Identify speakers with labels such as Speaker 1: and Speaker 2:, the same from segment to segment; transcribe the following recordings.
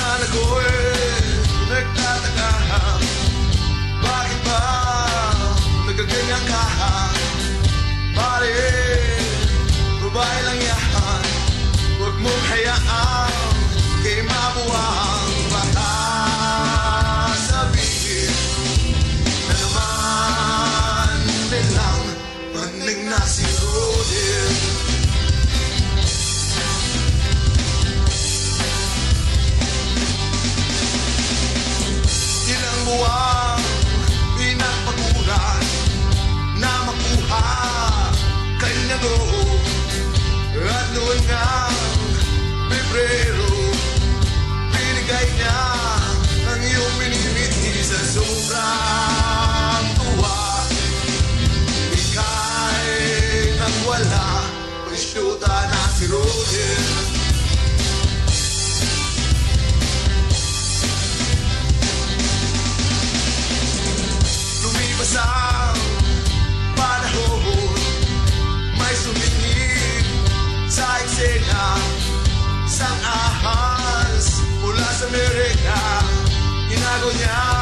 Speaker 1: on the court. ko ang na makuha kanya doon at noon ng Pebrero binigay niya ang iyong sa sobrang tuwa. Ikay nang wala pasyuta na si Isang ahas mula sa Amerika Inago niya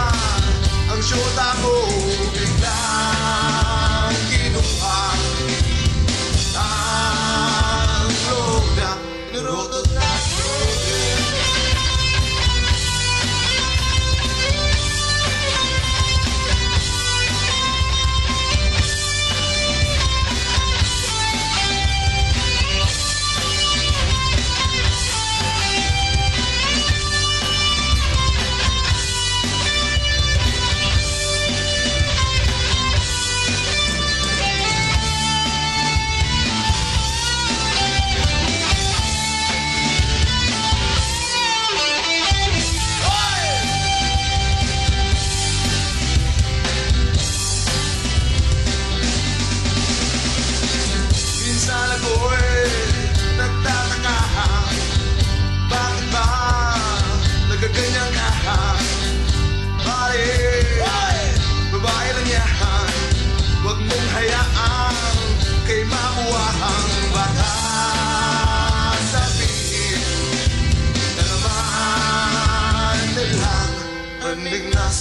Speaker 1: Będę nas